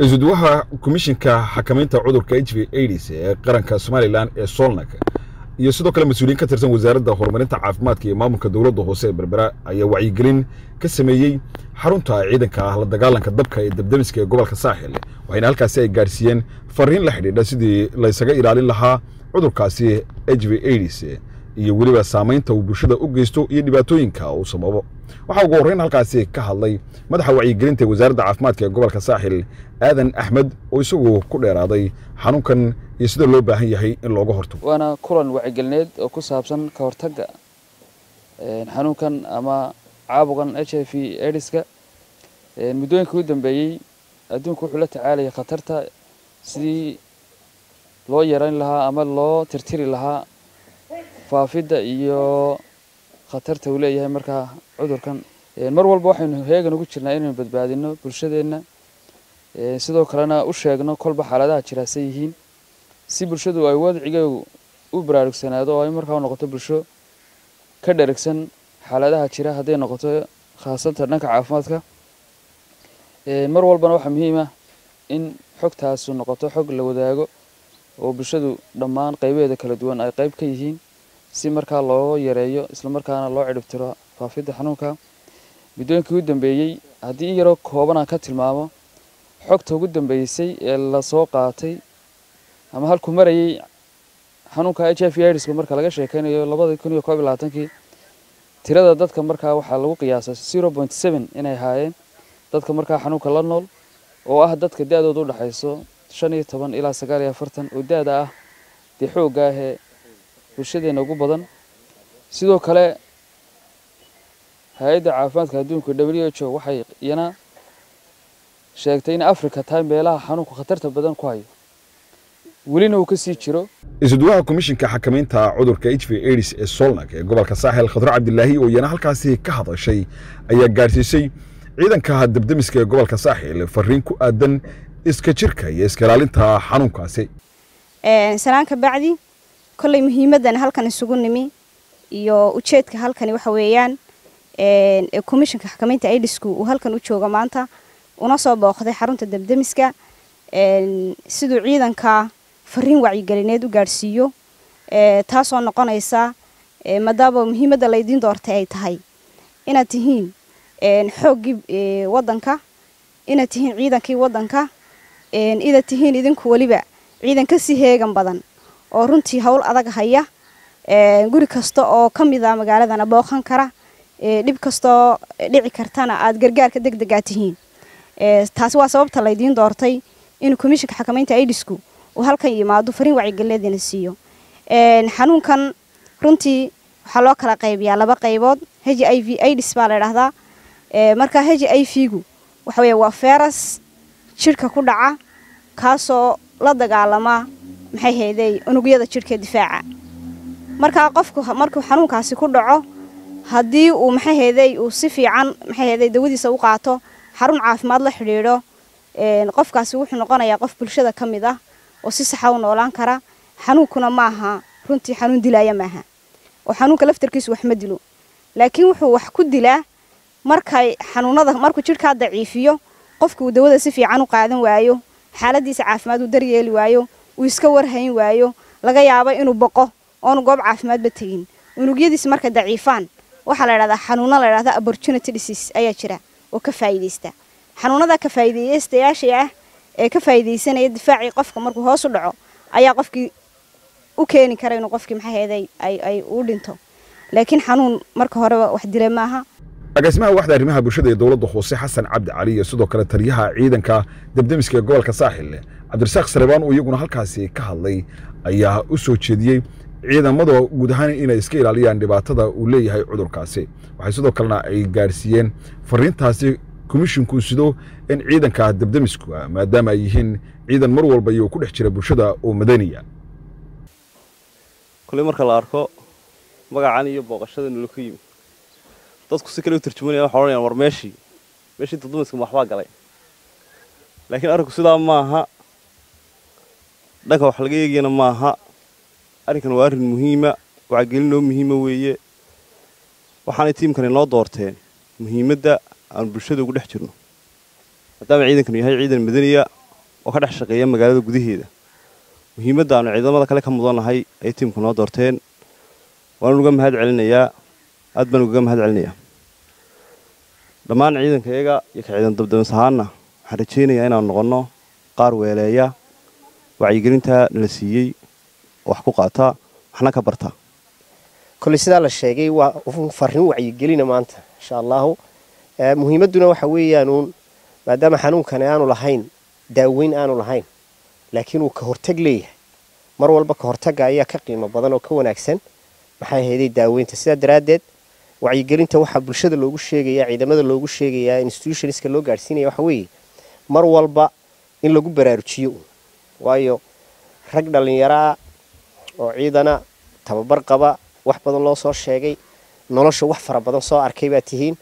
isuduwaha komishinka xakamaynta cudurka h v aids ee qaranka somalilan ee solnak iyo sidoo kale mas'uuliyiin ka tirsan wasaaradda horumarinta caafimaadka iyo maamulka dowladda hoose ee berbera ayaa wacyigelin ka sameeyey xarunta ciidanka ah la dagaalanka dabka ee debdemiska ee gobolka saaxil waxayna halkaasi ay gaadhsiiyeen fariin la xidhiidha sidii laysaga ilaalin lahaa cudurkaasi h v aids iyo weliba saamaynta uu bulshada u geysto iyo dhibaatooyinka uu sababo. Waxaa ugu horreyn halkaasi ka hadlay madaxa wacyigelinta ee wasaaradda caafimaadka ee gobolka saaxil aadan axmed oo isagu ku dheeraaday xanuunkan iyo sida loo baahan yahay in looga hortago. Waana kulan wacigelineed oo ku saabsan ka hortagga xanuunkan ama caabuqan h i v aidiska muddooyinkii u dambeeyey adduunku wuxuu la tacaalayay khatarta sidii loo yarayn lahaa ama loo tirtiri lahaa faafidda iyo khatarta uu leeyahay markaa cudurkan mar walba waxaynu heegan ugu jirnaa inaynu badbaadino bulshadeenna sidoo kalena u sheegno kolba xaaladaha jiraasay yihiin si bulshadu ay wadcigeegu u baraarugsanaado oo ay markaa noqoto bulsho ka dheragsan xaaladaha jira hadday noqoto khaasatan dhanka caafimaadka mar walbana waxaa muhiim ah in xogtaasu noqoto xog la wadaago oo bulshadu dhammaan qaybaheeda kala duwan ay qayb ka yihiin si markaa loo yareeyo islamarkaana loo cidhibtiro faafidda xanuunka. Muddooyinkii u dambeeyey haddii in yaroo koobanaan ka tilmaamo xogta ugu dambeysay ee la soo qaatay ama halkuu marayay xanuunka h i v marka laga sheekeynayo labadii kun iyo koob iyo labaatankii tirada dadka markaa waxaa lagu qiyaasay zero point seven inay ahaayeen. Dadka markaa xanuunka la nool oo ah dadka da-dooda u dhexayso shan iyo toban ilaa sagaal iyo afartan oo da-da ah dee xoogga ahee bulshadeena ugu badan. Sidoo kale hay'adda caafimaadka adduunka w h o waxay iyana sheegtay in africa tahay meelaha xanuunku khatarta badan ku hayo. Welina uu ka sii jiro. Isuduwaha komishinka xakamaynta cudurka h v aids ee solnak ee gobolka saaxil khadro cabdilaahi oo iyana halkaasi ka hadashay ayaa gaadhsiisay ciidanka debdemiska ee gobolka saaxil fariin ku aadan iska jirka iyo iska ilaalinta xanuunkaasi. Salaan ka bacdi kolley muhiimaddan halkan isugu nimi iyo ujeedka halkani waxa weeyaan komishinka xakamaynta aidisku uu halkan u jooga maanta una soo booqday xarunta debdemiska siduu ciidanka fariin wacyigelineed u gaadhsiiyo taasoo noqonaysa maadaama muhiimadda laydiin doortay ay tahay. Inaad tihiin xooggii waddanka inaad tihiin ciidankii waddanka inaad tihiin idinku weliba ciidan ka sii heegan badan oo runtii howl adag haya guri kasta oo ka mid a magaaladana booqan kara dhib kastoo dhici kartana aada gargaarka deg degaa tihiin. Taasi waa sababta laydiin doortay inuu komishinka xakamaynta aidisku uu halkan yimaado fariin wacigelineedina siiyo. Xanuunkan runtii waxaa loo kala qaybiyaa laba qaybood h i v aidis baa la idhaahdaa marka h i v gu waxa weeye waa feras jidhka ku dhaca kaasoo la dagaalama maxay hayday unugyada jidhka difaaca. Markaa qofku markuu xanuunkaasi ku dhaco haddii uu maxay hayday uu si fiican maxay hayday dawadiisa u qaato xarun caafimaad la xidhiidho qofkaasi wuxuu noqonayaa qof bulshada ka mid ah oo si saxa u noolaan kara xanuunkuna maaha runtii xanuun dilaaya maaha oo xanuunka laftarkiisu wax ma dilo. Laakiin wuxuu wax ku dilaa markay xanuunada markuu jidhkaa daciifiyo qofka uu dawada si fiican u qaadan waayo xaaladiisa caafimaad uu daryeeli waayo uu iska warhayn waayo laga yaabo inuu boqo oonu goob caafimaadba tegin. Unugyadiisi markay daciifaan waxaa la idhahdaa xanuuno la idhahda opportunity disease ayaa jira oo ka faa'iidaysta xanuunada ka faa'iidaystayaasha ah ee ka faa'iidaysanaya difaacii qofka markuu hoos u dhaco ayaa qofkii u keeni kara inuu qofkii maxay heeday ay ay u dhinto. Laakiin xanuun marka horeba wax dila maaha agaasimaha waxda arrimaha bulshada ee dowladda hoose xasan cabdi cali iyo sidoo kale taliyaha ciidanka debdemiska ee gobolka saaxil. Cabdirasaaq salebaan oo iyaguna halkaasi ka hadlay ayaa u soo jeediyey ciidamada guud ahaan inay iska ilaaliyaan dhibaatada uu leeyahay cudurkaasi. Waxay sidoo kalena ay gaadhsiiyeen fariintaasi komishinku sido in ciidanka debdemisku maadaama ay yihiin ciidan mar walba iyo ku dhex jira bulshada oo madaniya. Kuley marka la arko magacan iyo booqashada nolo ka yimi dadku si kale u tarjumanaya waxa odhanayaan war meeshii. Meeshii debdemiska waxbaa galay. Laakiin arrinku sidaa maaha. Dhanka wax laga eegayana maaha. Arrinkan waa arrin muhiima wacagelin oo muhiima weeye. Waxaanay tiimkani noo doorteen muhiimadda aan bulshada ugu dhex jirno. Maadaama ciidankanu yahay ciidan madaniya oo ka dhex shaqeeya magaalada gudaheeda. Muhiimadda aanu ciidamada kale ka mudannahay ay tiimku noo doorteen. Waanu uga mahad celinayaa aad baan ugaga mahad celinayaa. Dhammaan ciidanka iyaga iyo ka ciidan dabdamis ahaanna waxaan rajaynayaa inaanu noqonno qaar weeleeya wacyigelinta nala siiyey oo wax ku qaata waxna ka barta. Kolley sidaa la sheegay waa farriin wacyigelina maanta insha allahu muhiimadduna waxa weeyaanuun maadaama xanuunkani aanu lahayn daaweyn aanu lahayn laakiin uu ka hortag leeyahay. Mar walba ka hortagga ayaa ka qiimo badan oo ka wanaagsan maxay ahayday daaweynta? Sidaa daraaddeed wacyigelinta waxaa bulshada loogu sheegayaa ciidamada loogu sheegayaa institutionska loo gaadhsiinaya waxa weeye mar walba in lagu baraarujiyo. Waayo rag dhallinyaraa oo ciidana tababar qaba wax badan loo soo sheegay nolosha wax fara badan soo arkay baa tihiin.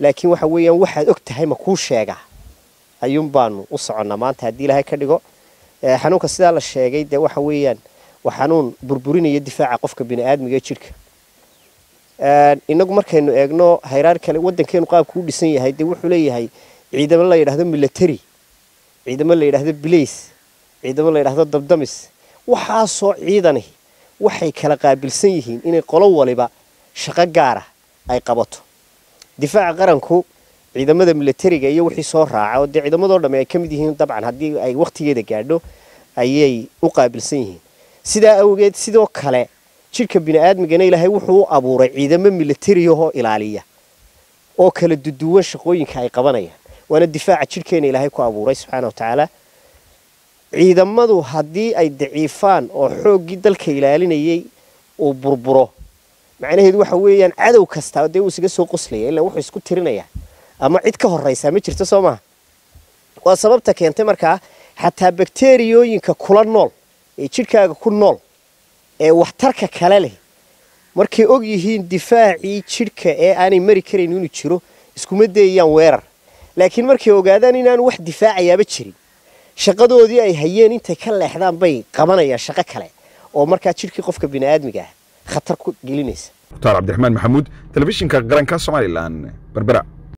Laakiin waxa weeyaan waxaad og tahay ma kuu sheegaa ayuun baanu u soconnaa maanta haddii ilaahay ka dhigo. Xanuunka sidaa la sheegay dee waxa weeyaan waa xanuun burburinaya difaaca qofka bini'aadmiga ee jidhka inagu markaynu eegno hayraar kale waddankeenu qaabku u dhisan yahay dee wuxuu leeyahay ciidamo la yidhahdo military ciidamo la yidhahdo bilays ciidamo la yidhahdo dabdamis. Waxaasoo ciidani waxay kala qaabilsan yihiin inay qolo waliba shaqo gaara ay qabato. Difaaca qaranku ciidamada militariga iyo wixii soo raaca dee ciidamadoo dhamme ay ka mid yihiin dabcan haddii ay wakhtigeeda gaadho ayay u qaabilsan yihiin. Sidaa awgeed sidoo kale jidhka bini'aadmigana ilaahay wuxuu u abuuray ciidamo militariyahoo ilaaliya oo kala duduwan shaqooyinka ay qabanayaan. Waana difaaca jidhkeena ilaahay ku abuuray subxaana wa ciidamadu haddii ay daciifaan oo xooggii dalka ilaalinayay uu burburo macnaheedu waxa weeyaan cadow kasta dee uu isaga soo qoslaya ilaa wuxuu isku tirinayaa ama cid ka horraysaa ma jirto soo maha waa sababta keentay markaa xataa bakteriyooyinka kula nool ee jidhkaaga ku nool ee waxtarka kale leh. Markay og yihiin difaacii jidhka ee aanay mari karayn inuu jiro iskuma dayayaan weerar. Laakiin markay ogaadaan inaanu wax difaacayaaba jirin shaqadoodii ay hayeen intay ka leexdaan bay qabanayaan shaqo kale oo markaa jidhkii qofka bini'aadmiga ah khatar ku gelinaysa. Mukhtaar cabdiraxmaan maxamuud telefishinka qaranka somalilan berbera